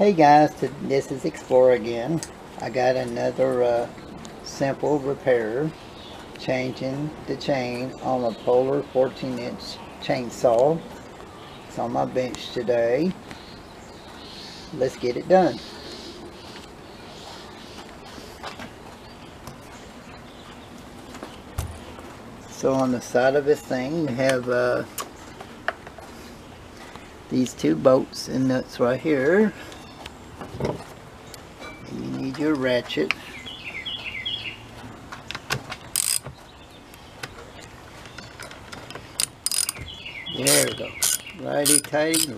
Hey guys, this is Explorer again. I got another uh, simple repair changing the chain on a Poulan 14 inch chainsaw. It's on my bench today. Let's get it done. So on the side of this thing we have uh, these two bolts and nuts right here you need your ratchet. There we go. Righty tighty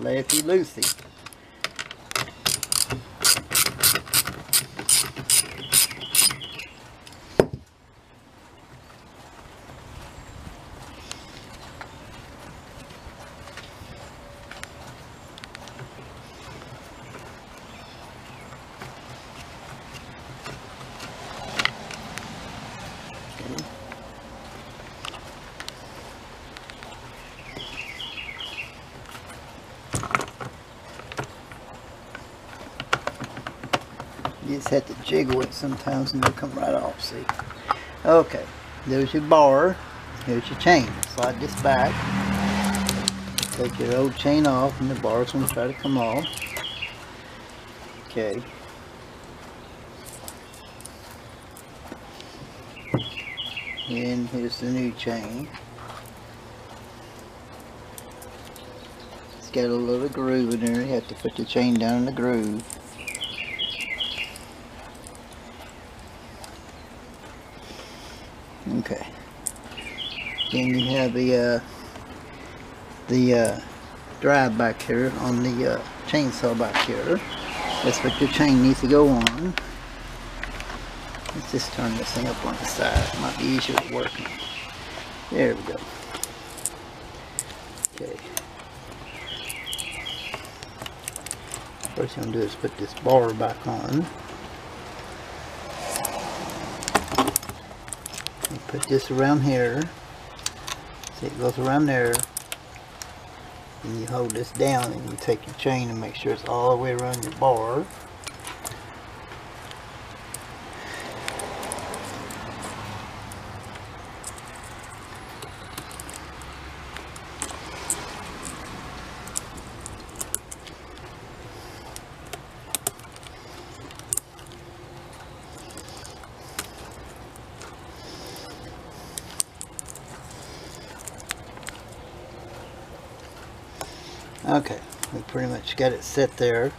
You just have to jiggle it sometimes and it'll come right off, see? Okay, there's your bar. Here's your chain. Slide this back. Take your old chain off and the bar's to try to come off. Okay. And here's the new chain. It's got a little groove in there. You have to put the chain down in the groove. Okay. Then you have the uh, the uh, drive back here on the uh, chainsaw back here. That's what your chain needs to go on. Let's just turn this thing up on the side. It Might be easier to work. There we go. Okay. First thing I'm gonna do is put this bar back on. Put this around here. See it goes around there. And you hold this down and you take your chain and make sure it's all the way around your bar Okay, we pretty much got it set there.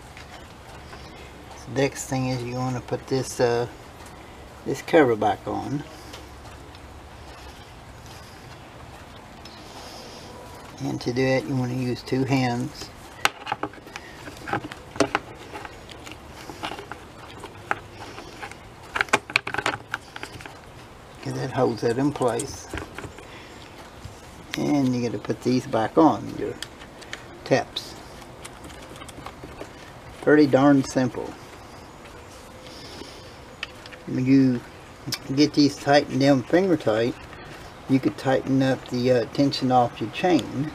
So next thing is you want to put this uh, this cover back on. And to do it, you want to use two hands. Okay, that holds that in place. And you got to put these back on. Your taps. Pretty darn simple. When you get these tightened down finger tight, you could tighten up the uh, tension off your chain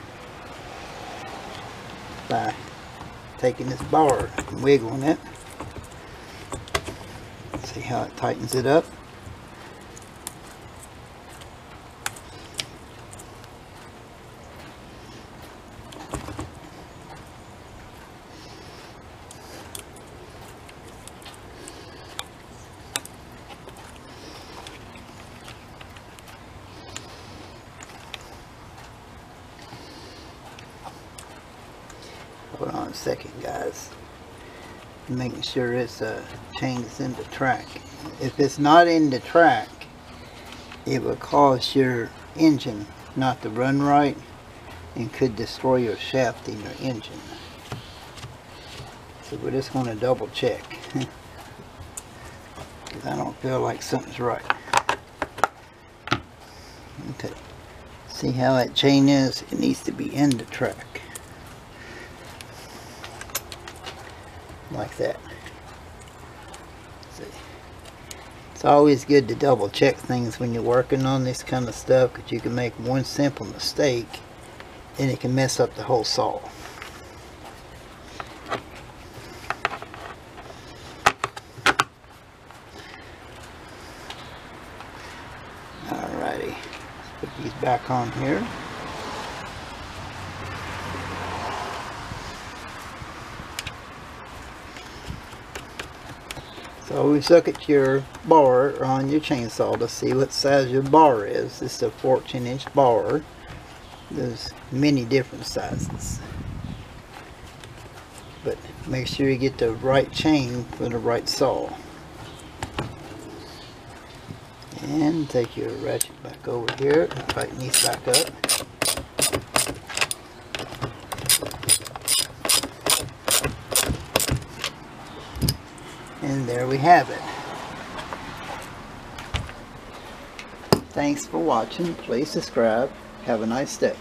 by taking this bar and wiggling it. See how it tightens it up? Hold on a second guys. Making sure this uh, chain is in the track. If it's not in the track it will cause your engine not to run right and could destroy your shaft in your engine. So we're just going to double check. Because I don't feel like something's right. Okay see how that chain is. It needs to be in the track like that. See. It's always good to double check things when you're working on this kind of stuff because you can make one simple mistake and it can mess up the whole saw. Alrighty, put these back on here. So always look at your bar on your chainsaw to see what size your bar is. This is a 14 inch bar. There's many different sizes. But make sure you get the right chain for the right saw. And take your ratchet back over here and tighten these back up. And there we have it. Thanks for watching. Please subscribe. Have a nice day.